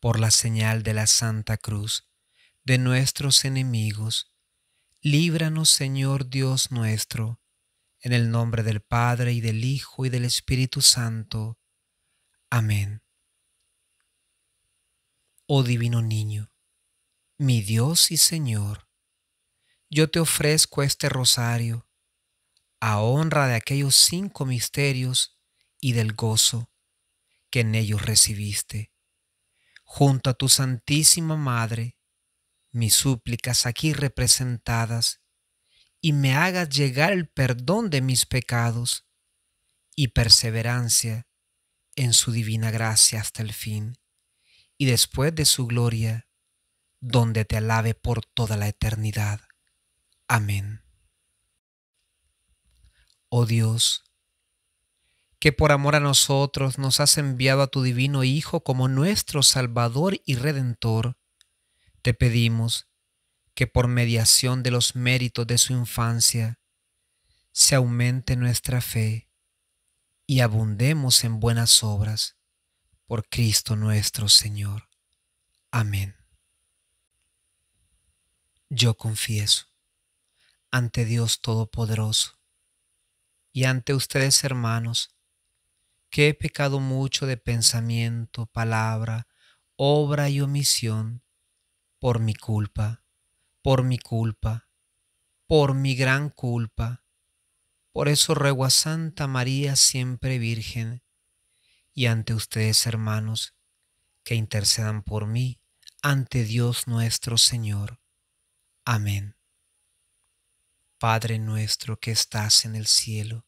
por la señal de la Santa Cruz, de nuestros enemigos. Líbranos, Señor Dios nuestro, en el nombre del Padre y del Hijo y del Espíritu Santo. Amén. Oh divino niño, mi Dios y Señor, yo te ofrezco este rosario a honra de aquellos cinco misterios y del gozo que en ellos recibiste. Junto a tu Santísima Madre, mis súplicas aquí representadas, y me hagas llegar el perdón de mis pecados y perseverancia en su divina gracia hasta el fin, y después de su gloria, donde te alabe por toda la eternidad. Amén. Oh Dios, que por amor a nosotros nos has enviado a tu divino Hijo como nuestro Salvador y Redentor, te pedimos que por mediación de los méritos de su infancia se aumente nuestra fe y abundemos en buenas obras por Cristo nuestro Señor. Amén. Yo confieso ante Dios Todopoderoso y ante ustedes hermanos, que he pecado mucho de pensamiento, palabra, obra y omisión, por mi culpa, por mi culpa, por mi gran culpa. Por eso ruego a Santa María siempre Virgen, y ante ustedes hermanos, que intercedan por mí ante Dios nuestro Señor. Amén. Padre nuestro que estás en el cielo,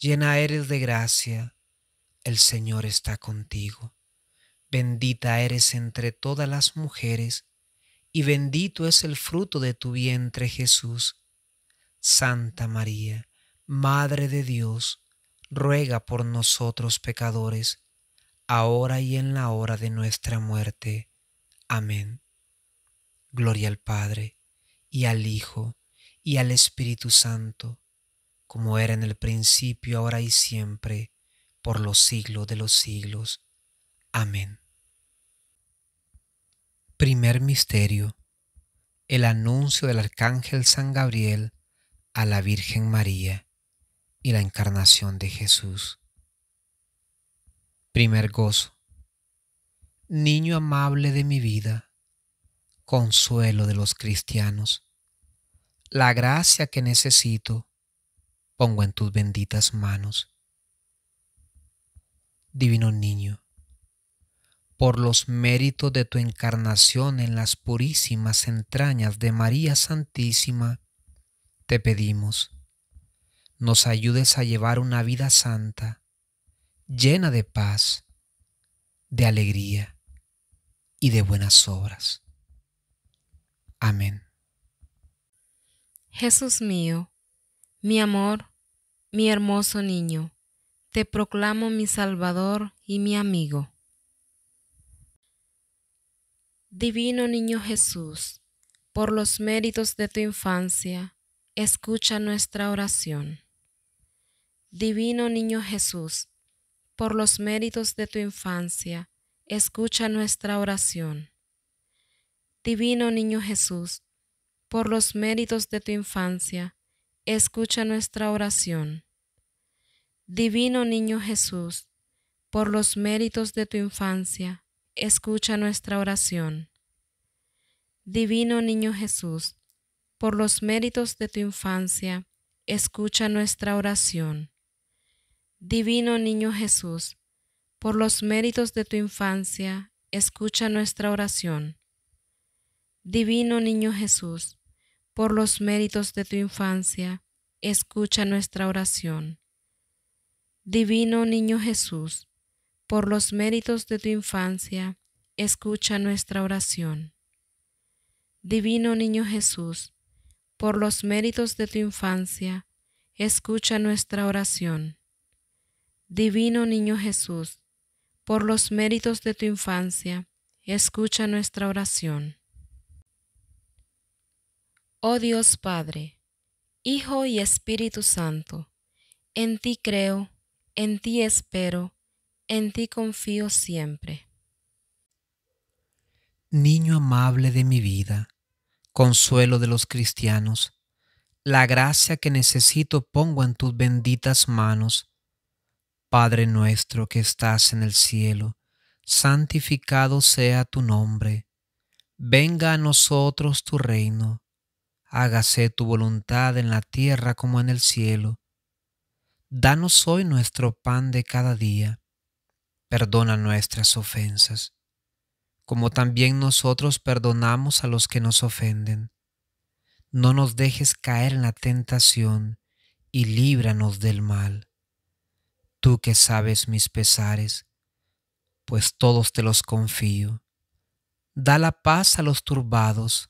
llena eres de gracia, el Señor está contigo. Bendita eres entre todas las mujeres, y bendito es el fruto de tu vientre Jesús. Santa María, Madre de Dios, ruega por nosotros pecadores, ahora y en la hora de nuestra muerte. Amén. Gloria al Padre, y al Hijo, y al Espíritu Santo como era en el principio, ahora y siempre, por los siglos de los siglos. Amén. Primer Misterio. El anuncio del Arcángel San Gabriel a la Virgen María y la encarnación de Jesús. Primer gozo. Niño amable de mi vida, consuelo de los cristianos, la gracia que necesito pongo en tus benditas manos. Divino Niño, por los méritos de tu encarnación en las purísimas entrañas de María Santísima, te pedimos, nos ayudes a llevar una vida santa, llena de paz, de alegría y de buenas obras. Amén. Jesús mío, mi amor, mi hermoso niño, te proclamo mi Salvador y mi amigo. Divino Niño Jesús, por los méritos de tu infancia, escucha nuestra oración. Divino Niño Jesús, por los méritos de tu infancia, escucha nuestra oración. Divino Niño Jesús, por los méritos de tu infancia, escucha nuestra oración. Divino Niño Jesús, por los méritos de tu infancia, escucha nuestra oración. Divino Niño Jesús, por los méritos de tu infancia, escucha nuestra oración. Divino Niño Jesús, por los méritos de tu infancia, escucha nuestra oración. Divino Niño Jesús, por los méritos de tu infancia, escucha nuestra oración. Divino Niño Jesús, por los méritos de tu infancia, escucha nuestra oración. Divino Niño Jesús, por los méritos de tu infancia, escucha nuestra oración. Divino Niño Jesús, por los méritos de tu infancia, escucha nuestra oración. Oh Dios Padre, Hijo y Espíritu Santo, en ti creo, en ti espero, en ti confío siempre. Niño amable de mi vida, consuelo de los cristianos, la gracia que necesito pongo en tus benditas manos. Padre nuestro que estás en el cielo, santificado sea tu nombre. Venga a nosotros tu reino. Hágase tu voluntad en la tierra como en el cielo. Danos hoy nuestro pan de cada día. Perdona nuestras ofensas, como también nosotros perdonamos a los que nos ofenden no nos dejes caer en la tentación y líbranos del mal. Tú que sabes mis pesares, pues todos te los confío. Da la paz a los turbados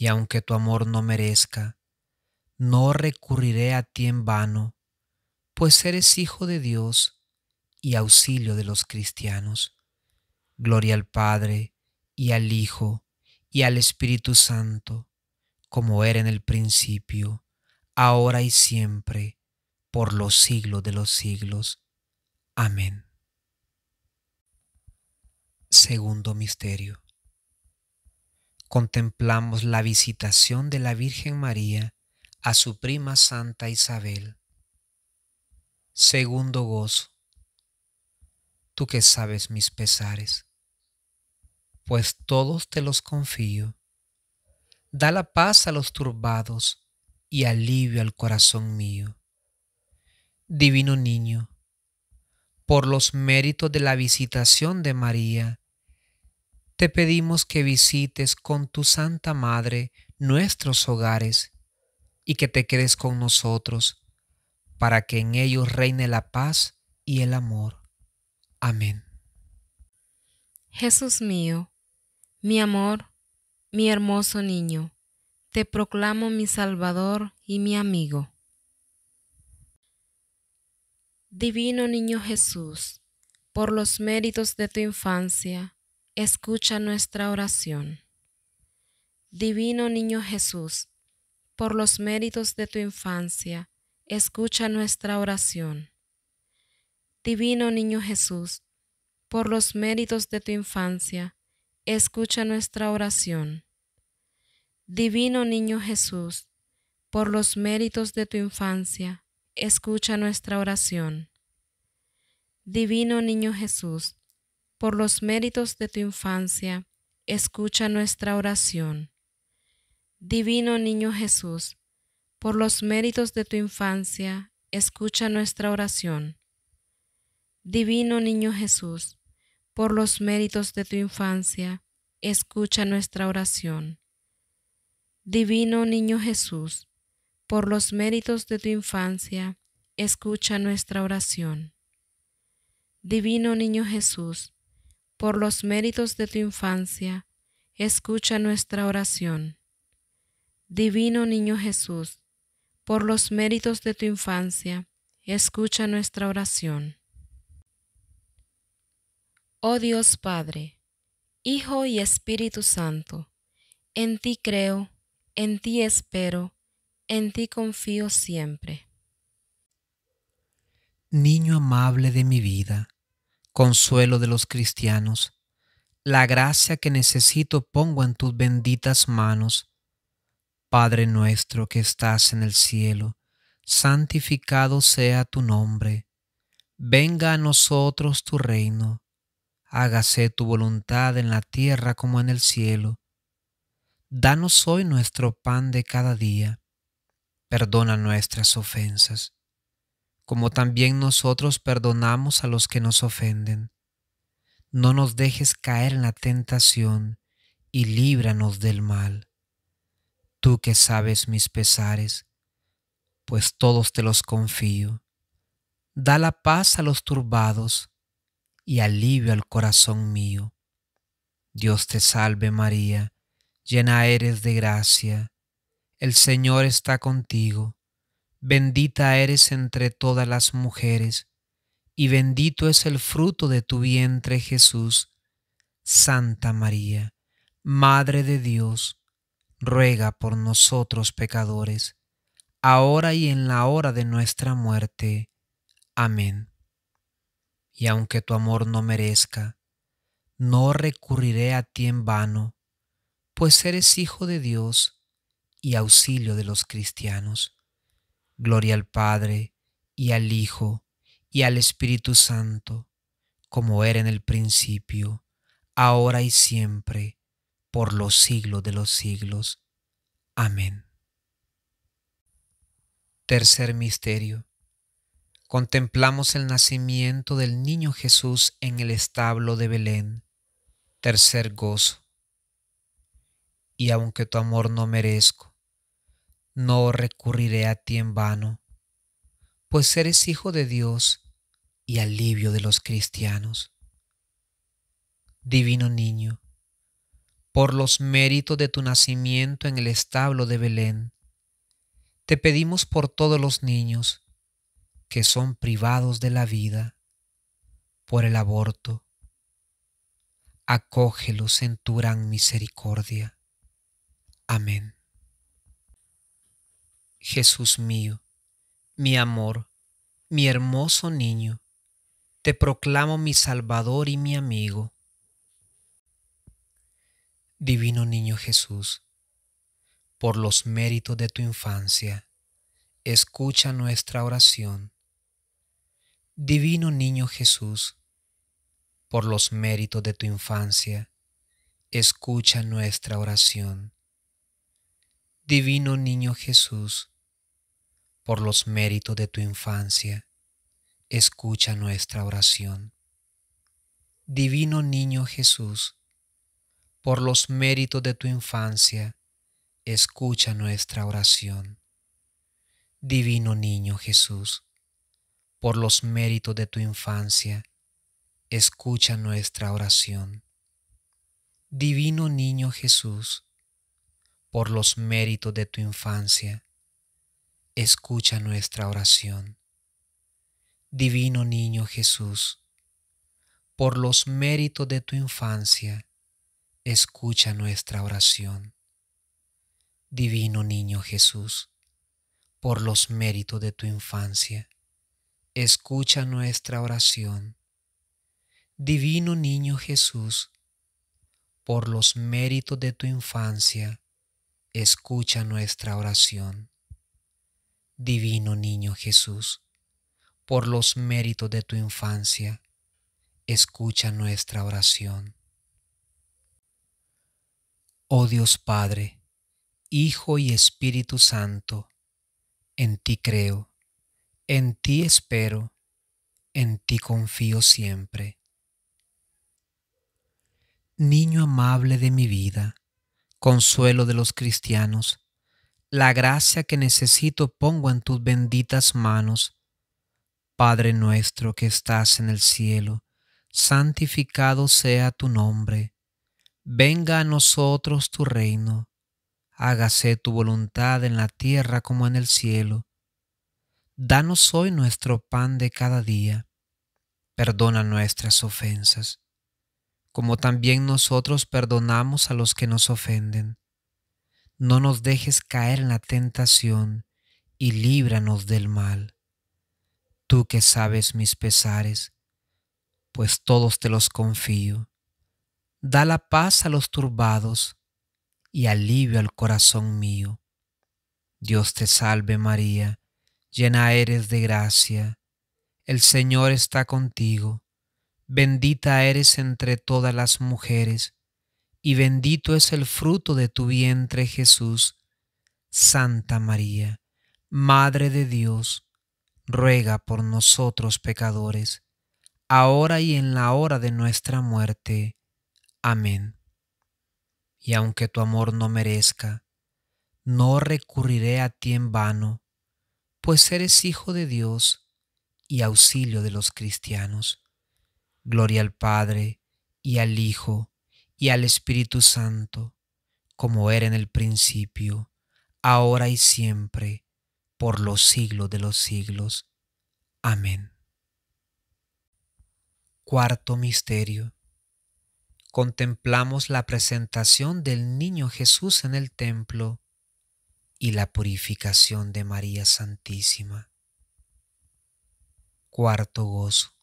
Y aunque tu amor no merezca, no recurriré a ti en vano, pues eres Hijo de Dios y auxilio de los cristianos. Gloria al Padre y al Hijo y al Espíritu Santo, como era en el principio, ahora y siempre, por los siglos de los siglos. Amén. Segundo Misterio. Contemplamos la visitación de la Virgen María a su prima Santa Isabel. Segundo gozo. Tú que sabes mis pesares pues todos te los confío. Da la paz a los turbados y alivio al corazón mío. Divino Niño, por los méritos de la visitación de María, te pedimos que visites con tu Santa Madre nuestros hogares y que te quedes con nosotros, para que en ellos reine la paz y el amor. Amén. Jesús mío, mi amor, mi hermoso niño, te proclamo mi Salvador y mi amigo. Divino Niño Jesús, por los méritos de tu infancia, escucha nuestra oración. Divino Niño Jesús, por los méritos de tu infancia, escucha nuestra oración. Divino Niño Jesús, por los méritos de tu infancia, escucha nuestra oración. Divino Niño Jesús, por los méritos de tu infancia, escucha nuestra oración. Divino Niño Jesús, por los méritos de tu infancia, escucha nuestra oración. Divino Niño Jesús, por los méritos de tu infancia, escucha nuestra oración. Divino Niño Jesús, por los méritos de tu infancia, escucha nuestra oración. Divino Niño Jesús, por los méritos de tu infancia, escucha nuestra oración. Divino Niño Jesús, por los méritos de tu infancia, escucha nuestra oración. Divino Niño Jesús, por los méritos de tu infancia, escucha nuestra oración. Oh Dios Padre, Hijo y Espíritu Santo, en ti creo, en ti espero, en ti confío siempre. Niño amable de mi vida, consuelo de los cristianos, la gracia que necesito pongo en tus benditas manos. Padre nuestro que estás en el cielo, santificado sea tu nombre. Venga a nosotros tu reino hágase tu voluntad en la tierra como en el cielo. Danos hoy nuestro pan de cada día. Perdona nuestras ofensas, como también nosotros perdonamos a los que nos ofenden. No nos dejes caer en la tentación y líbranos del mal. Tú que sabes mis pesares, pues todos te los confío. Da la paz a los turbados y alivio al corazón mío. Dios te salve María, llena eres de gracia, el Señor está contigo, bendita eres entre todas las mujeres, y bendito es el fruto de tu vientre Jesús. Santa María, Madre de Dios, ruega por nosotros pecadores, ahora y en la hora de nuestra muerte. Amén. Y aunque tu amor no merezca, no recurriré a ti en vano, pues eres Hijo de Dios y auxilio de los cristianos. Gloria al Padre, y al Hijo, y al Espíritu Santo, como era en el principio, ahora y siempre, por los siglos de los siglos. Amén. Tercer Misterio. Contemplamos el nacimiento del niño Jesús en el establo de Belén. Tercer gozo. Y aunque tu amor no merezco, no recurriré a ti en vano, pues eres hijo de Dios y alivio de los cristianos. Divino niño, por los méritos de tu nacimiento en el establo de Belén, te pedimos por todos los niños que son privados de la vida por el aborto. Acógelos en tu gran misericordia. Amén. Jesús mío, mi amor, mi hermoso niño, te proclamo mi Salvador y mi amigo. Divino Niño Jesús, por los méritos de tu infancia, escucha nuestra oración. Divino Niño Jesús, por los méritos de tu infancia, escucha nuestra oración. Divino Niño Jesús, por los méritos de tu infancia, escucha nuestra oración. Divino Niño Jesús, por los méritos de tu infancia, escucha nuestra oración. Divino Niño Jesús, por los méritos de tu infancia, escucha nuestra oración. Divino Niño Jesús, por los méritos de tu infancia, escucha nuestra oración. Divino Niño Jesús, por los méritos de tu infancia, escucha nuestra oración. Divino Niño Jesús, por los méritos de tu infancia, escucha nuestra oración. Divino Niño Jesús, por los méritos de tu infancia, escucha nuestra oración. Divino Niño Jesús, por los méritos de tu infancia, escucha nuestra oración. Oh Dios Padre, Hijo y Espíritu Santo, en ti creo, en ti espero, en ti confío siempre. Niño amable de mi vida, consuelo de los cristianos, la gracia que necesito pongo en tus benditas manos. Padre nuestro que estás en el cielo, santificado sea tu nombre Venga a nosotros tu reino, hágase tu voluntad en la tierra como en el cielo. Danos hoy nuestro pan de cada día. Perdona nuestras ofensas, como también nosotros perdonamos a los que nos ofenden. No nos dejes caer en la tentación y líbranos del mal. Tú que sabes mis pesares, pues todos te los confío da la paz a los turbados y alivio al corazón mío. Dios te salve María, llena eres de gracia, el Señor está contigo, Bendita eres entre todas las mujeres, y bendito es el fruto de tu vientre Jesús. Santa María, Madre de Dios, ruega por nosotros pecadores, ahora y en la hora de nuestra muerte. Amén. Y aunque tu amor no merezca, no recurriré a ti en vano, pues eres Hijo de Dios y auxilio de los cristianos. Gloria al Padre y al Hijo y al Espíritu Santo, como era en el principio, ahora y siempre, por los siglos de los siglos. Amén. Cuarto Misterio. Contemplamos la presentación del Niño Jesús en el templo y la purificación de María Santísima. Cuarto gozo.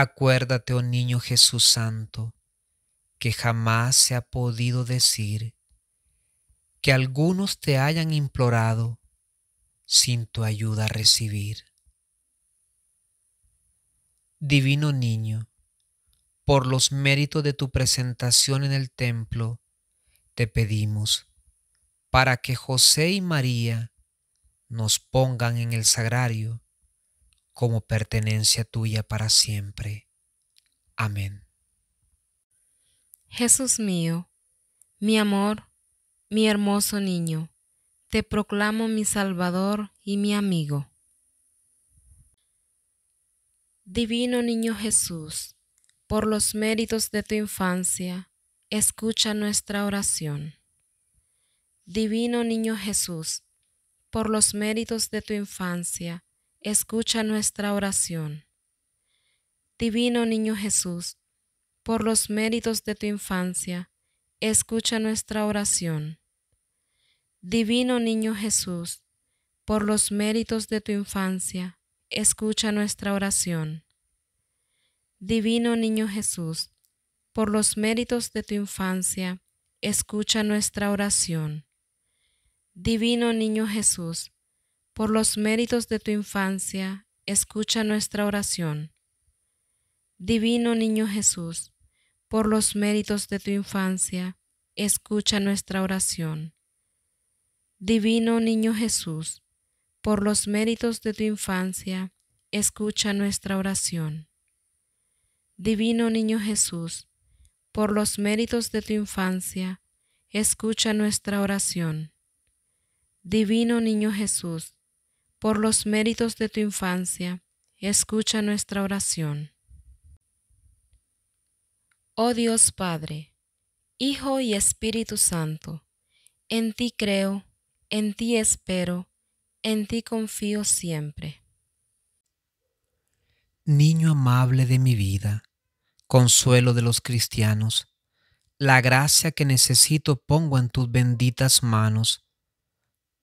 Acuérdate, oh niño Jesús Santo, que jamás se ha podido decir que algunos te hayan implorado sin tu ayuda recibir. Divino niño, por los méritos de tu presentación en el templo, te pedimos para que José y María nos pongan en el sagrario como pertenencia tuya para siempre. Amén. Jesús mío, mi amor, mi hermoso niño, te proclamo mi Salvador y mi amigo. Divino Niño Jesús, por los méritos de tu infancia, escucha nuestra oración. Divino Niño Jesús, por los méritos de tu infancia, escucha nuestra oración. Divino Niño Jesús, por los méritos de tu infancia, escucha nuestra oración. Divino Niño Jesús, por los méritos de tu infancia, escucha nuestra oración. Divino Niño Jesús, por los méritos de tu infancia, escucha nuestra oración. Divino Niño Jesús, por los méritos de tu infancia, escucha nuestra oración. Divino Niño Jesús, por los méritos de tu infancia, escucha nuestra oración. Divino Niño Jesús, por los méritos de tu infancia, escucha nuestra oración. Divino Niño Jesús, por los méritos de tu infancia, escucha nuestra oración. Divino Niño Jesús, por los méritos de tu infancia, escucha nuestra oración. Oh Dios Padre, Hijo y Espíritu Santo, en ti creo, en ti espero, en ti confío siempre. Niño amable de mi vida, consuelo de los cristianos, la gracia que necesito pongo en tus benditas manos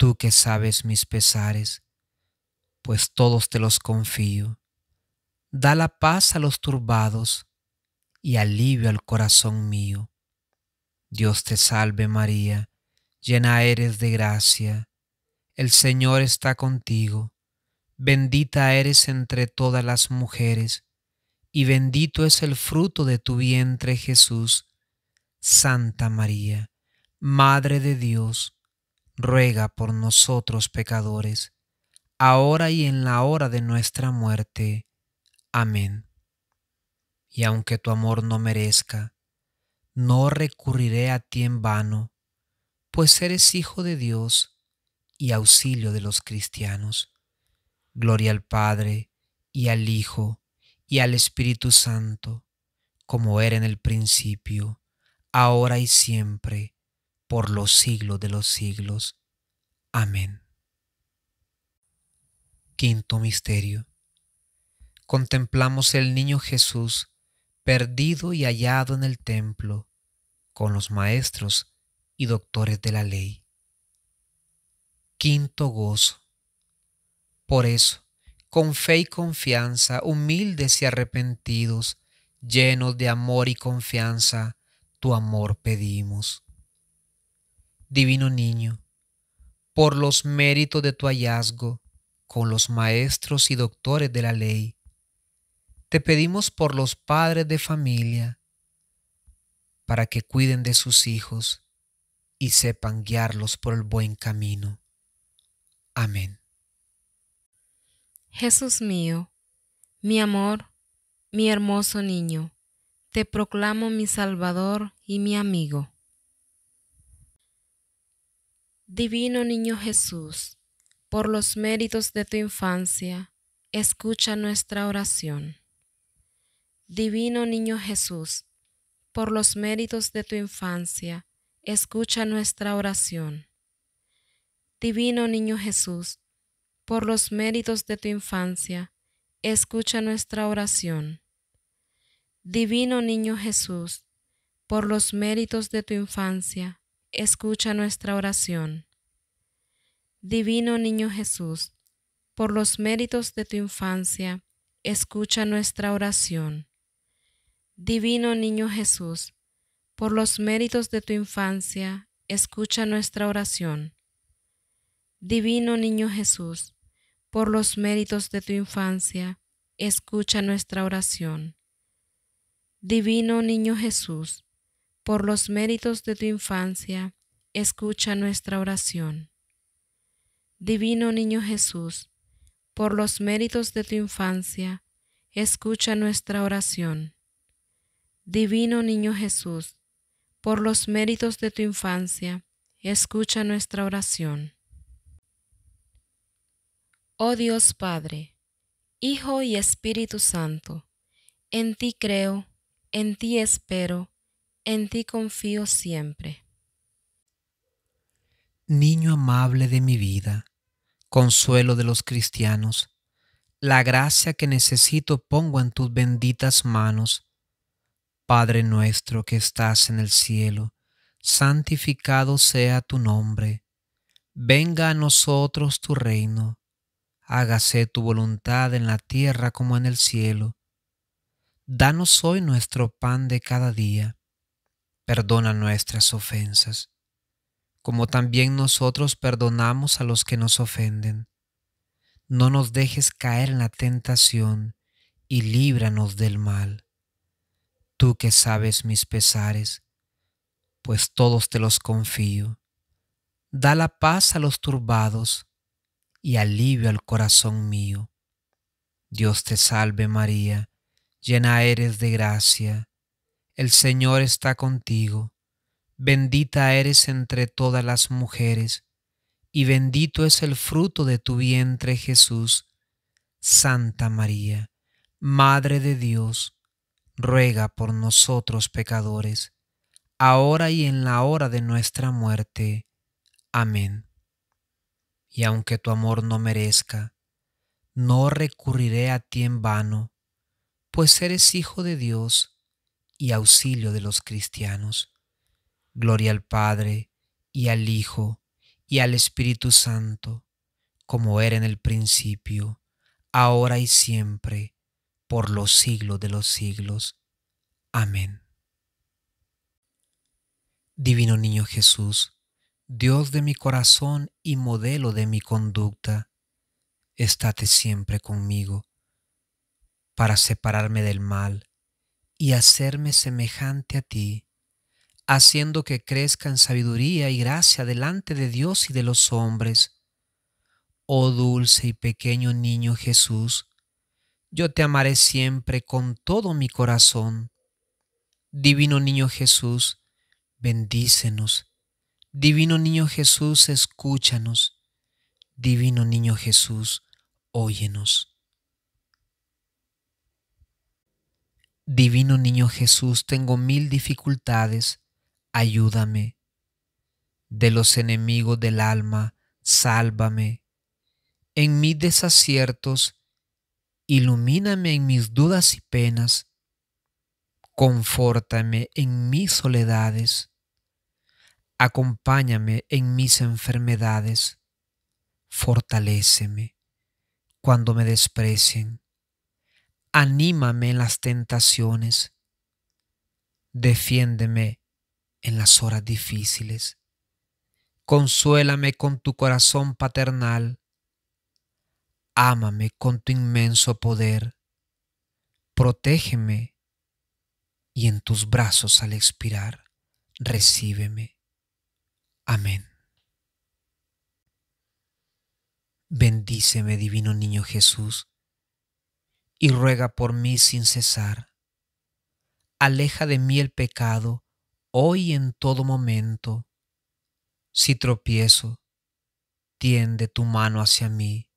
tú que sabes mis pesares, pues todos te los confío. Da la paz a los turbados y alivio al corazón mío. Dios te salve María, llena eres de gracia, el Señor está contigo, bendita eres entre todas las mujeres, y bendito es el fruto de tu vientre Jesús. Santa María, Madre de Dios, ruega por nosotros pecadores, ahora y en la hora de nuestra muerte. Amén. Y aunque tu amor no merezca, no recurriré a ti en vano, pues eres Hijo de Dios y auxilio de los cristianos. Gloria al Padre y al Hijo y al Espíritu Santo, como era en el principio, ahora y siempre, por los siglos de los siglos. Amén. Quinto Misterio. contemplamos el niño Jesús perdido y hallado en el templo con los maestros y doctores de la ley. Quinto gozo. Por eso, con fe y confianza, humildes y arrepentidos, llenos de amor y confianza, tu amor pedimos. Divino niño, por los méritos de tu hallazgo con los maestros y doctores de la ley, te pedimos por los padres de familia, para que cuiden de sus hijos y sepan guiarlos por el buen camino. Amén. Jesús mío, mi amor, mi hermoso niño, te proclamo mi Salvador y mi amigo. Divino Niño Jesús, por los méritos de tu infancia, escucha nuestra oración. Divino Niño Jesús, por los méritos de tu infancia, escucha nuestra oración. Divino Niño Jesús, por los méritos de tu infancia, escucha nuestra oración. Divino Niño Jesús, por los méritos de tu infancia, escucha nuestra oración. Divino Niño Jesús, por los méritos de tu infancia, escucha nuestra oración. Divino Niño Jesús, por los méritos de tu infancia, escucha nuestra oración. Divino Niño Jesús, por los méritos de tu infancia, escucha nuestra oración. Divino Niño Jesús, por los méritos de tu infancia, escucha nuestra oración. Divino Niño Jesús, por los méritos de tu infancia, escucha nuestra oración. Divino Niño Jesús, por los méritos de tu infancia, escucha nuestra oración. Oh Dios Padre, Hijo y Espíritu Santo, en ti creo, en ti espero, en ti confío siempre. Niño amable de mi vida, consuelo de los cristianos, la gracia que necesito pongo en tus benditas manos Padre nuestro que estás en el cielo, santificado sea tu nombre. Venga a nosotros tu reino. Hágase tu voluntad en la tierra como en el cielo. Danos hoy nuestro pan de cada día. Perdona nuestras ofensas, como también nosotros perdonamos a los que nos ofenden. No nos dejes caer en la tentación y líbranos del mal tú que sabes mis pesares, pues todos te los confío. Da la paz a los turbados y alivio al corazón mío. Dios te salve María, llena eres de gracia, el Señor está contigo, bendita eres entre todas las mujeres, y bendito es el fruto de tu vientre Jesús. Santa María, Madre de Dios, ruega por nosotros pecadores, ahora y en la hora de nuestra muerte. Amén. Y aunque tu amor no merezca, no recurriré a ti en vano, pues eres Hijo de Dios y auxilio de los cristianos. Gloria al Padre y al Hijo y al Espíritu Santo, como era en el principio, ahora y siempre, por los siglos de los siglos. Amén. Divino Niño Jesús, Dios de mi corazón y modelo de mi conducta, estate siempre conmigo para separarme del mal y hacerme semejante a ti, haciendo que crezca en sabiduría y gracia delante de Dios y de los hombres. Oh dulce y pequeño niño Jesús, yo te amaré siempre con todo mi corazón. Divino Niño Jesús, bendícenos. Divino Niño Jesús, escúchanos. Divino Niño Jesús, óyenos. Divino Niño Jesús, tengo mil dificultades, ayúdame. De los enemigos del alma, sálvame. En mis desaciertos, ilumíname en mis dudas y penas, confórtame en mis soledades, acompáñame en mis enfermedades, fortaléceme cuando me desprecien, anímame en las tentaciones, defiéndeme en las horas difíciles, consuélame con tu corazón paternal, ámame con tu inmenso poder, protégeme y en tus brazos al expirar, recíbeme. Amén. Bendíceme, divino niño Jesús, y ruega por mí sin cesar. Aleja de mí el pecado hoy en todo momento. Si tropiezo, tiende tu mano hacia mí.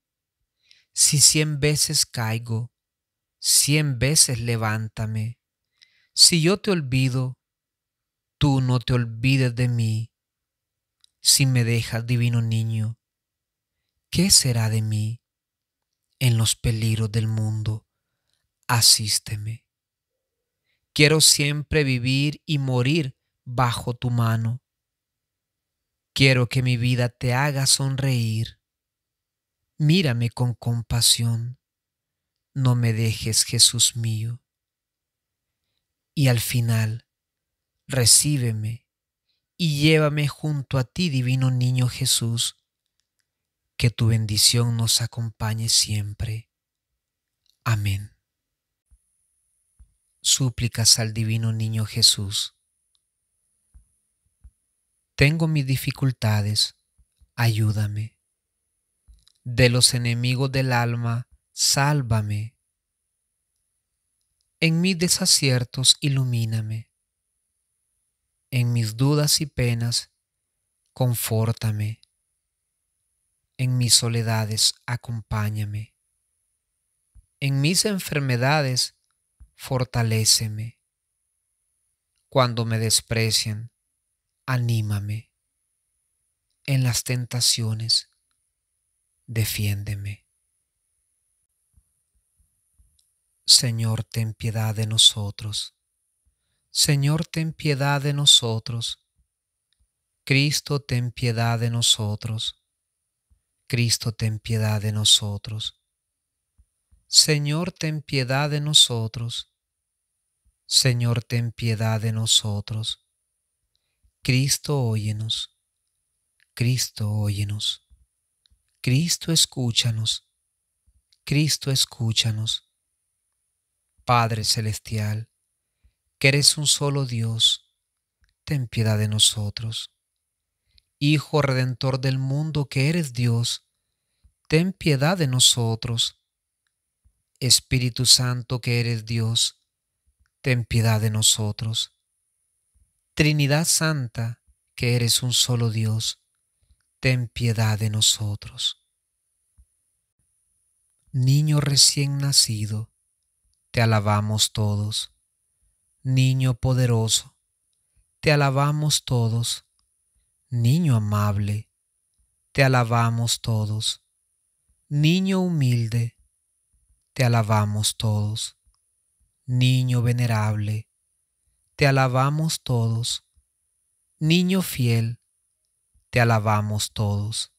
Si cien veces caigo, cien veces levántame. Si yo te olvido, tú no te olvides de mí. Si me dejas, divino niño, ¿qué será de mí? En los peligros del mundo, asísteme. Quiero siempre vivir y morir bajo tu mano. Quiero que mi vida te haga sonreír. Mírame con compasión. No me dejes, Jesús mío. Y al final, recíbeme y llévame junto a ti, divino niño Jesús que tu bendición nos acompañe siempre. Amén. Súplicas al Divino Niño Jesús. Tengo mis dificultades, ayúdame. De los enemigos del alma, sálvame. En mis desaciertos, ilumíname. En mis dudas y penas, confórtame en mis soledades, acompáñame. En mis enfermedades, fortaléceme. Cuando me desprecian, anímame. En las tentaciones, defiéndeme. Señor, ten piedad de nosotros. Señor, ten piedad de nosotros. Cristo, ten piedad de nosotros. Cristo, ten piedad de nosotros. Señor, ten piedad de nosotros. Señor, ten piedad de nosotros. Cristo, óyenos. Cristo, óyenos. Cristo, escúchanos. Cristo, escúchanos. Padre Celestial, que eres un solo Dios, ten piedad de nosotros. Hijo Redentor del mundo que eres Dios, ten piedad de nosotros. Espíritu Santo que eres Dios, ten piedad de nosotros. Trinidad Santa que eres un solo Dios, ten piedad de nosotros. Niño recién nacido, te alabamos todos. Niño poderoso, te alabamos todos Niño amable, te alabamos todos. Niño humilde, te alabamos todos. Niño venerable, te alabamos todos. Niño fiel, te alabamos todos.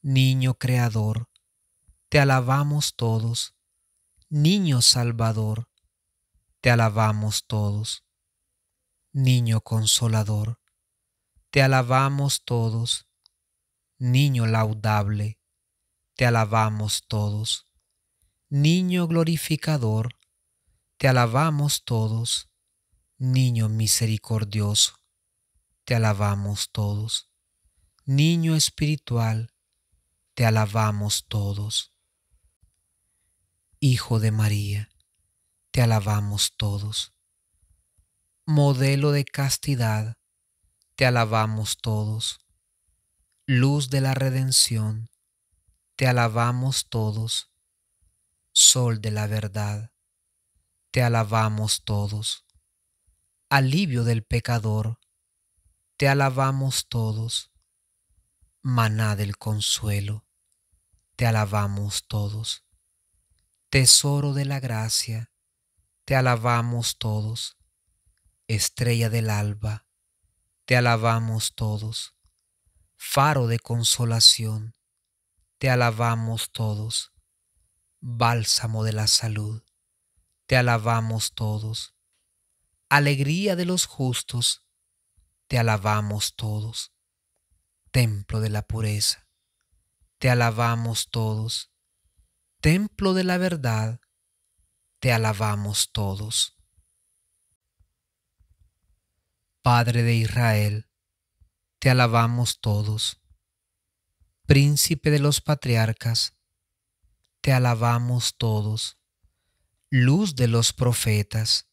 Niño creador, te alabamos todos. Niño salvador, te alabamos todos. Niño consolador, te alabamos todos. Niño laudable, te alabamos todos. Niño glorificador, te alabamos todos. Niño misericordioso, te alabamos todos. Niño espiritual, te alabamos todos. Hijo de María, te alabamos todos. Modelo de castidad, te alabamos todos. Luz de la redención, te alabamos todos. Sol de la verdad, te alabamos todos. Alivio del pecador, te alabamos todos. Maná del consuelo, te alabamos todos. Tesoro de la gracia, te alabamos todos. Estrella del alba, te alabamos todos. Faro de consolación, te alabamos todos. Bálsamo de la salud, te alabamos todos. Alegría de los justos, te alabamos todos. Templo de la pureza, te alabamos todos. Templo de la verdad, te alabamos todos. Padre de Israel, te alabamos todos. Príncipe de los patriarcas, te alabamos todos. Luz de los profetas,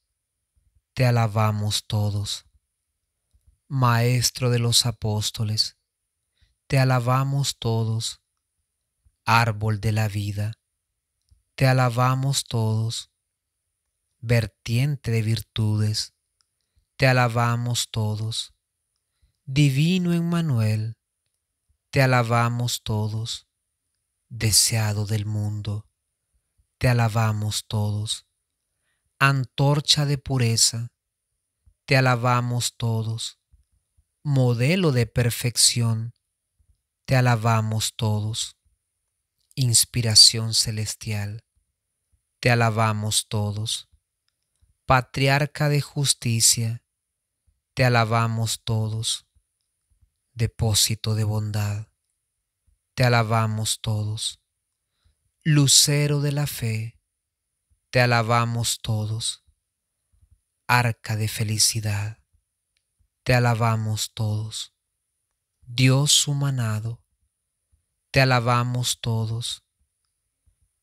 te alabamos todos. Maestro de los apóstoles, te alabamos todos. Árbol de la vida, te alabamos todos. Vertiente de virtudes, te alabamos todos. Divino Emmanuel, te alabamos todos. Deseado del mundo, te alabamos todos. Antorcha de pureza, te alabamos todos. Modelo de perfección, te alabamos todos. Inspiración celestial, te alabamos todos. Patriarca de justicia, te alabamos todos. Depósito de bondad, te alabamos todos. Lucero de la fe, te alabamos todos. Arca de felicidad, te alabamos todos. Dios humanado, te alabamos todos.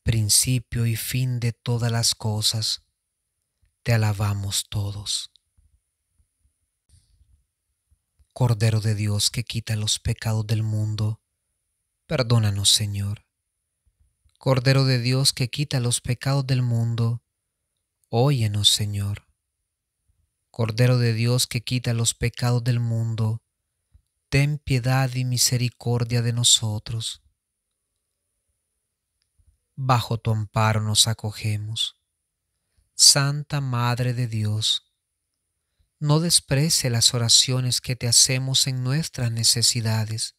Principio y fin de todas las cosas, te alabamos todos. Cordero de Dios que quita los pecados del mundo, perdónanos Señor. Cordero de Dios que quita los pecados del mundo, óyenos Señor. Cordero de Dios que quita los pecados del mundo, ten piedad y misericordia de nosotros. Bajo tu amparo nos acogemos. Santa Madre de Dios, no desprecie las oraciones que te hacemos en nuestras necesidades.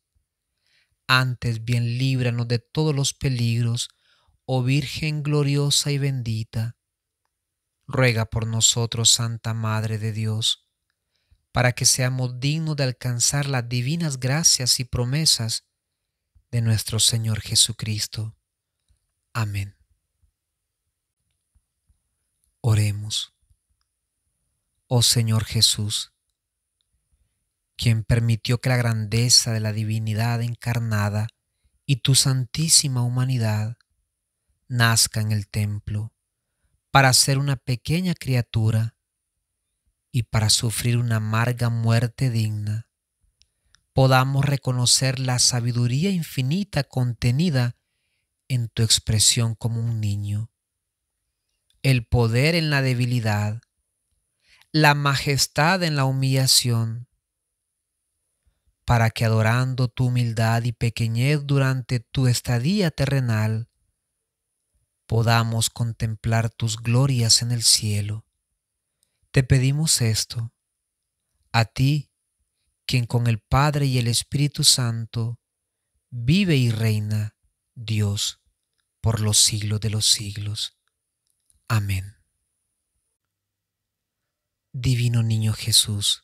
Antes bien líbranos de todos los peligros, oh Virgen gloriosa y bendita. Ruega por nosotros, Santa Madre de Dios, para que seamos dignos de alcanzar las divinas gracias y promesas de nuestro Señor Jesucristo. Amén. Oremos oh Señor Jesús, quien permitió que la grandeza de la divinidad encarnada y tu santísima humanidad nazca en el templo para ser una pequeña criatura y para sufrir una amarga muerte digna, podamos reconocer la sabiduría infinita contenida en tu expresión como un niño, el poder en la debilidad, la majestad en la humillación, para que adorando tu humildad y pequeñez durante tu estadía terrenal, podamos contemplar tus glorias en el cielo. Te pedimos esto, a ti, quien con el Padre y el Espíritu Santo vive y reina, Dios, por los siglos de los siglos. Amén. Divino Niño Jesús,